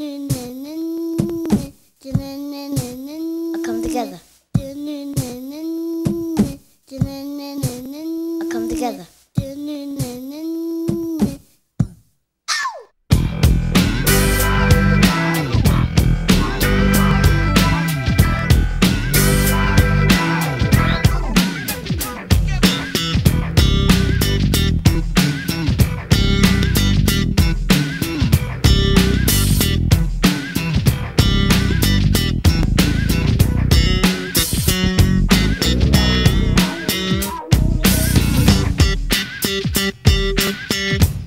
i come together. Come together. Música